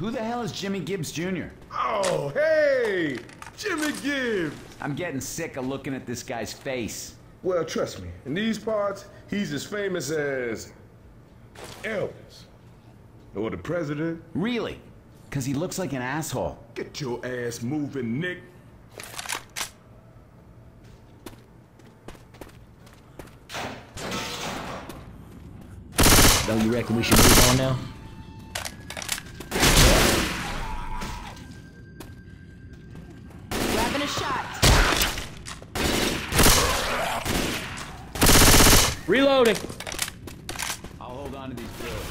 Who the hell is Jimmy Gibbs Jr.? Oh, hey! Jimmy Gibbs! I'm getting sick of looking at this guy's face. Well, trust me, in these parts, he's as famous as Elvis. Or the president. Really? Because he looks like an asshole. Get your ass moving, Nick. Don't you reckon we should move on now? Grabbing a shot. Reloading! I'll hold on to these pills.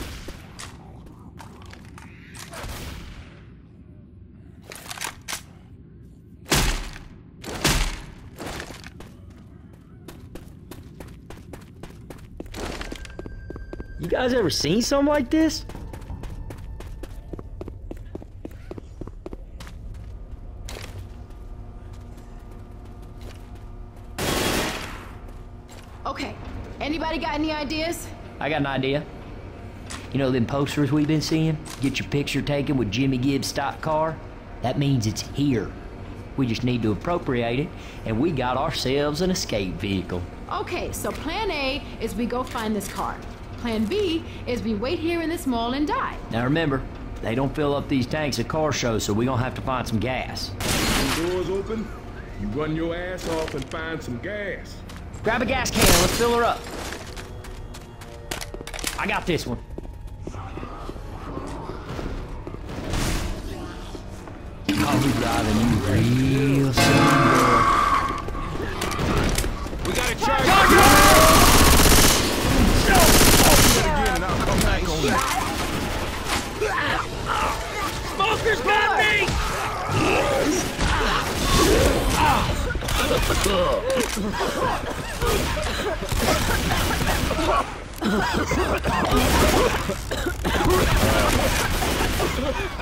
You guys ever seen something like this? Okay. Anybody got any ideas? I got an idea. You know them posters we've been seeing? Get your picture taken with Jimmy Gibbs' stock car? That means it's here. We just need to appropriate it, and we got ourselves an escape vehicle. Okay, so plan A is we go find this car. Plan B is we wait here in this mall and die. Now remember, they don't fill up these tanks at car shows, so we're gonna have to find some gas. When doors open, you run your ass off and find some gas. Grab a gas can, let's fill her up. I got this one. I'll be driving you real soon, girl. We gotta charge you! Again, and I'll come back on that. Smokers got me! Reloading!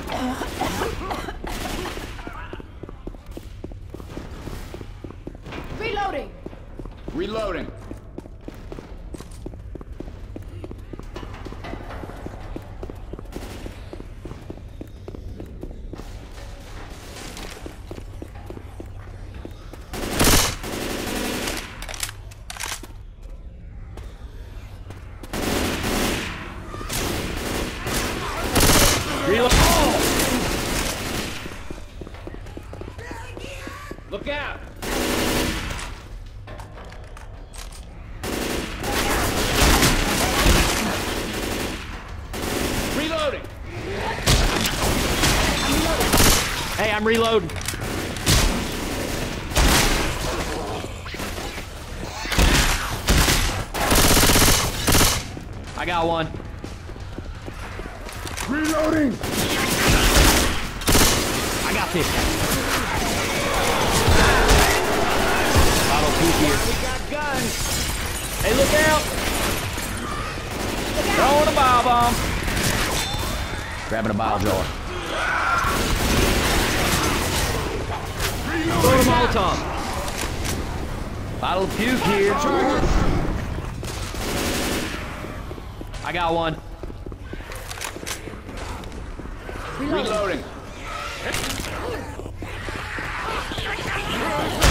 Ugh. Look out! Reloading. Hey, I'm reloading. I got one. Reloading! I got this We got guns. Hey, look out! Throwing a bile bomb. Grabbing a bile jar. Throwing a Molotov. Bottle of puke here. I got one. Reloading. I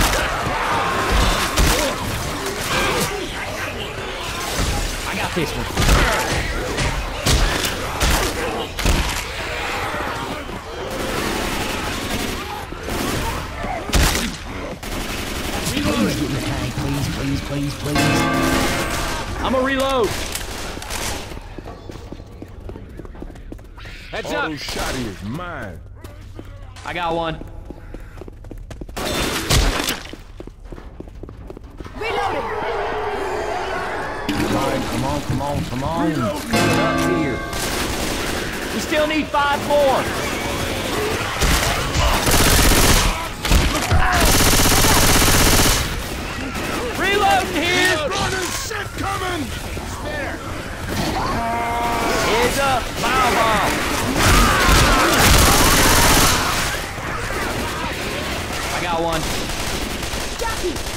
got one. Please get in the tank, please, please, please, please. I'm gonna reload. Heads up. Auto shotty is mine. I got one. Reloading! Come on, come on, come on, come on. Coming up here. We still need five more. Reloading here. Running shit coming! Here's a bile bomb. I got one. Stop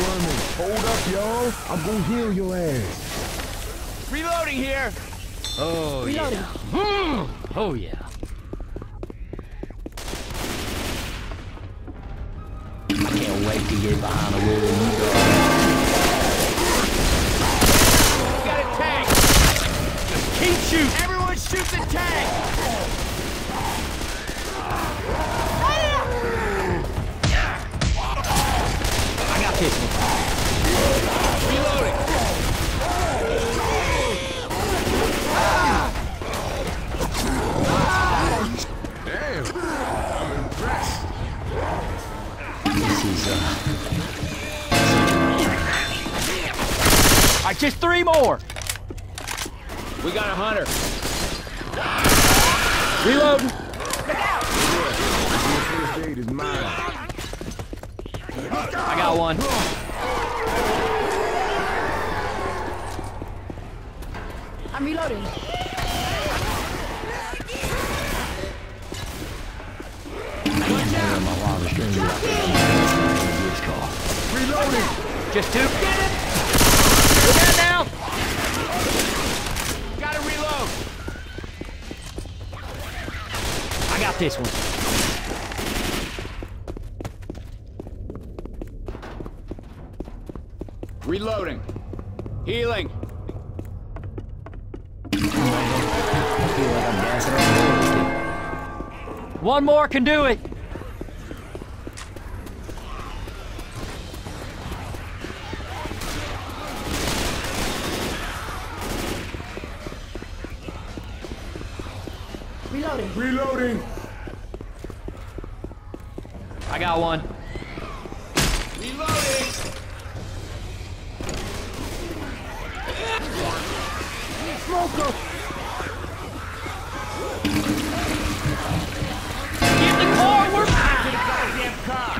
squirming. Hold up, y'all. I'm gonna heal your ass. Reloading here. Oh Reloading. yeah. Oh yeah. I can't wait to get behind the wheel and you go. Got a tank! Just Keep shooting. Everyone shoot the tank! This is uh. All right, just three more. We got a hunter. Reloading. First aid is mine. I got one. I'm reloading. Damn, man, Reloading. Just two. Get it. Get that now. Gotta reload! I got this one. Reloading. Healing. I feel like I'm dancing on the One more can do it. Reloading. Reloading. I got one. Reloading! Smoker. Get the car. We're Goddamn car!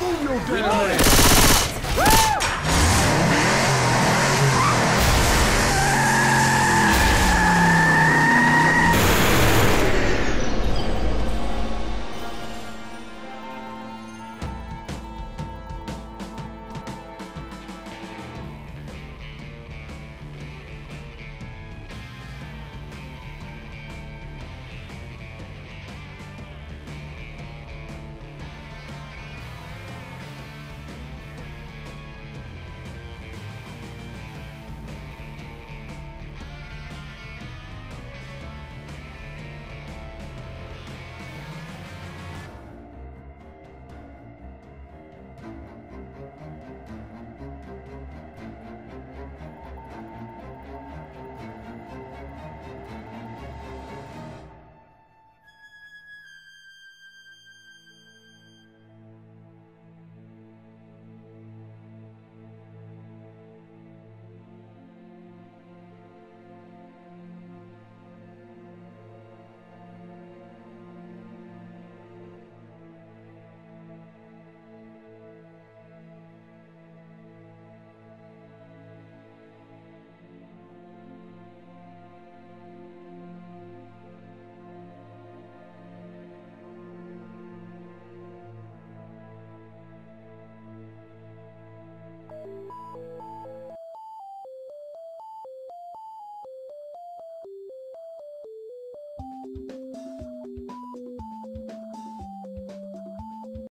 Move your damn ass.